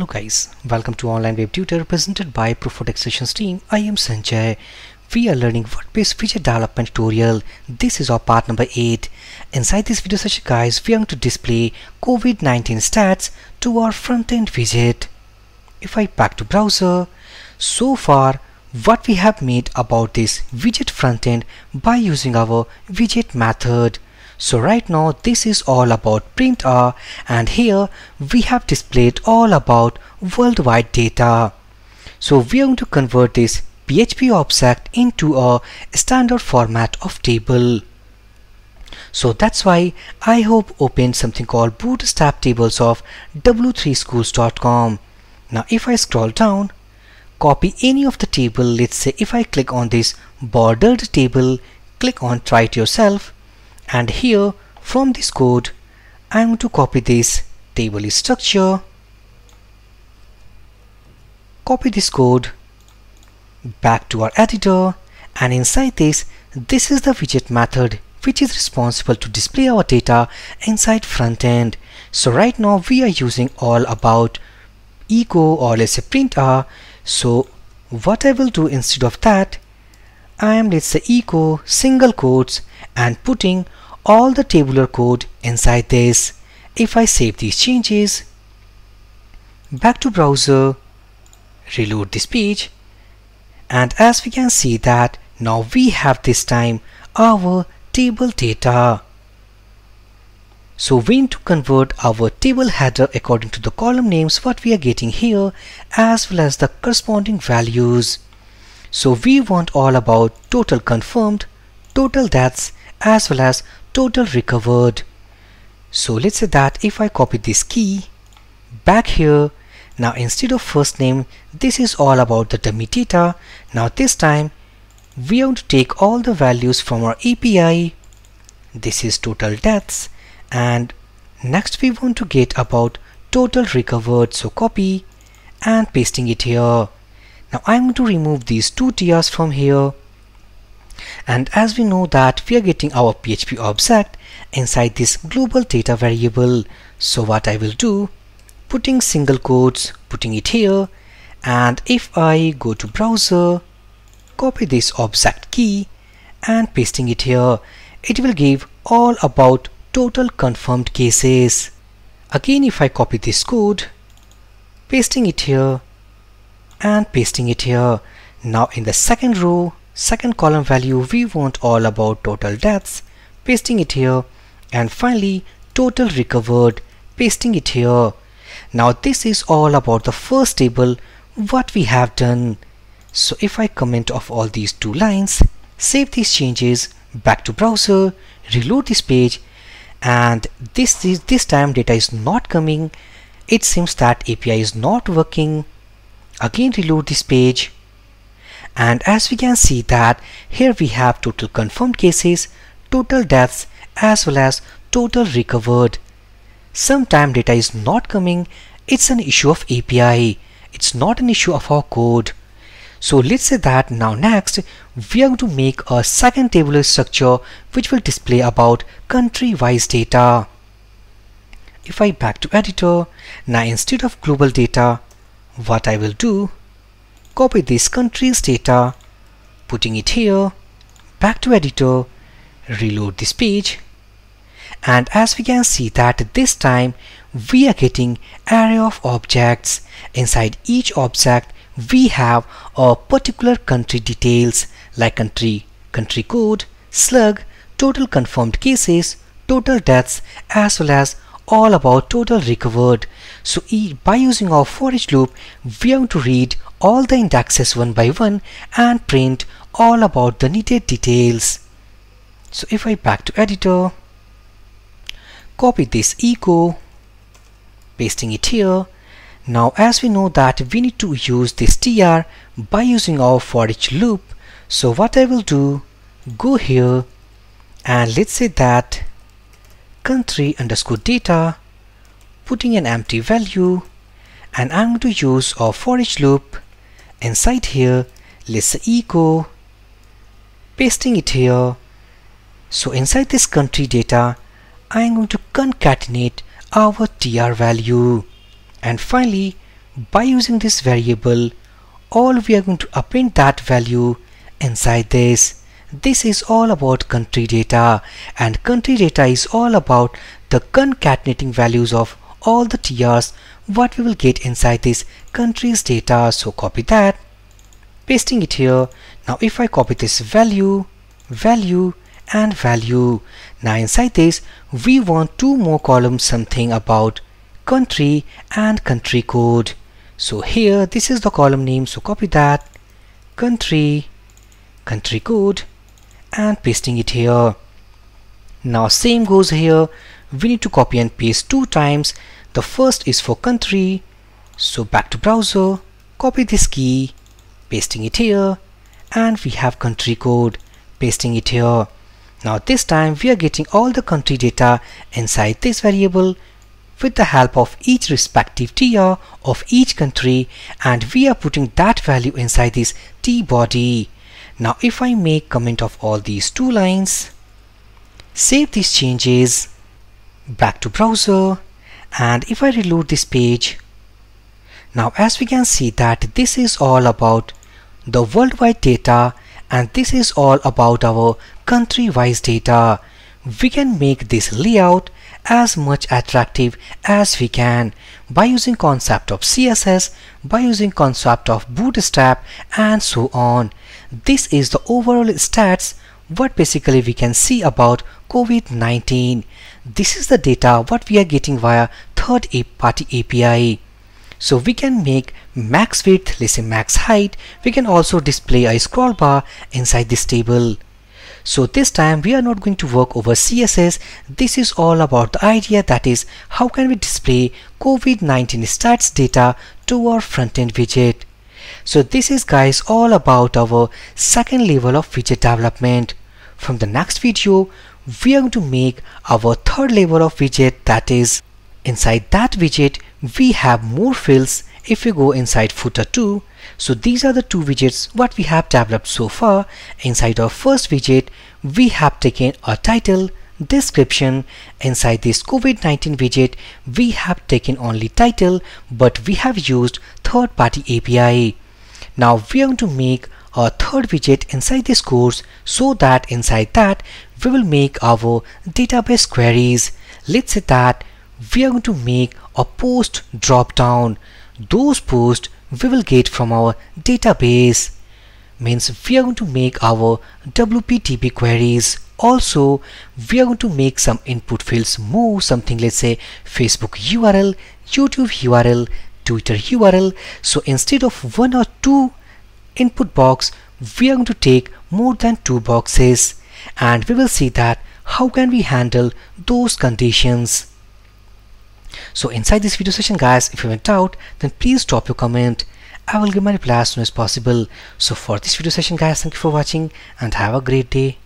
Hello guys, welcome to Online Web Tutor presented by Proof4Tech Sessions team. I am Sanjay. We are learning WordPress widget development tutorial. This is our part number 8. Inside this video session guys, we are going to display COVID-19 stats to our front-end widget. If I back to browser, so far what we have made about this widget front-end by using our widget method. So right now this is all about print_r and here we have displayed all about worldwide data. So we are going to convert this PHP object into a standard format of table. So that's why I hope open something called bootstrap tables of w3schools.com. Now if I scroll down, copy any of the table, let's say if I click on this bordered table, click on try it yourself and here from this code I'm going to copy this table structure. Copy this code back to our editor. And inside this this is the widget method which is responsible to display our data inside front end. So right now we are using all about echo or let's say print_r. So what I will do instead of that I am let's say echo single quotes and putting all the tabular code inside this. If I save these changes, back to browser, reload this page, and as we can see that now we have this time our table data. So we need to convert our table header according to the column names what we are getting here as well as the corresponding values. So we want all about total confirmed, total deaths as well as total recovered. So let's say that if I copy this key back here, now instead of first name, this is all about the dummy data. Now this time we want to take all the values from our API. This is total deaths and next we want to get about total recovered. So copy and pasting it here. Now I'm going to remove these two tiers from here and as we know that we are getting our PHP object inside this global data variable so what I will do? Putting single quotes putting it here and if I go to browser copy this object key and pasting it here it will give all about total confirmed cases. Again if I copy this code pasting it here and pasting it here. Now in the second row second column value we want all about total deaths pasting it here and finally total recovered pasting it here. Now this is all about the first table what we have done. So if I comment off all these two lines save these changes back to browser reload this page and this is this time data is not coming. It seems that API is not working. Again reload this page and as we can see that here we have total confirmed cases total deaths as well as total recovered. Sometime data is not coming. It's an issue of API it's not an issue of our code. So let's say that now next we are going to make a second tabular structure which will display about country wise data. If I back to editor now instead of global data what I will do copy this country's data, putting it here, back to editor, reload this page. And as we can see that this time we are getting array of objects. Inside each object we have a particular country details like country, country code, slug, total confirmed cases, total deaths as well as all about total recovered. So by using our for each loop, we are going to read all the indexes one by one and print all about the needed details. So if I back to editor, copy this echo, pasting it here. Now as we know that we need to use this tr by using our for each loop. So what I will do, go here and let's say that country underscore data, putting an empty value and I'm going to use our for each loop inside here let's say echo pasting it here. So inside this country data I'm going to concatenate our tr value. And finally by using this variable all we are going to append that value inside this. This is all about country data. And country data is all about the concatenating values of all the TRs what we will get inside this country's data. So copy that pasting it here. Now if I copy this value value and value now inside this we want two more columns something about country and country code. So here this is the column name. So copy that country country code and pasting it here. Now same goes here we need to copy and paste two times. The first is for country. So back to browser copy this key pasting it here. And we have country code pasting it here. Now this time we are getting all the country data inside this variable with the help of each respective TR of each country. And we are putting that value inside this T body. Now if I make comment of all these two lines, save these changes, back to browser and if I reload this page, now as we can see that this is all about the worldwide data and this is all about our country-wise data. We can make this layout as much attractive as we can by using concept of CSS, by using concept of bootstrap and so on. This is the overall stats what basically we can see about COVID-19. This is the data what we are getting via third party API. So we can make max width, let's say max height. We can also display a scroll bar inside this table. So this time we are not going to work over CSS. This is all about the idea that is how can we display COVID-19 stats data to our front-end widget. So this is guys all about our second level of widget development. From the next video, we are going to make our third level of widget that is inside that widget we have more fields if we go inside footer 2 so these are the two widgets what we have developed so far inside our first widget we have taken a title description inside this covid-19 widget. We have taken only title but we have used third-party api now we are going to make a third widget inside this course so that inside that we will make our database queries. Let's say that we are going to make a post drop down those posts we will get from our database. Means we are going to make our WPDB queries also we are going to make some input fields more something let's say Facebook URL YouTube URL Twitter URL so instead of one or two input box we are going to take more than two boxes and we will see that how can we handle those conditions so inside this video session guys, if you went out, then please drop your comment. I will give my reply as soon as possible. So for this video session guys, thank you for watching and have a great day.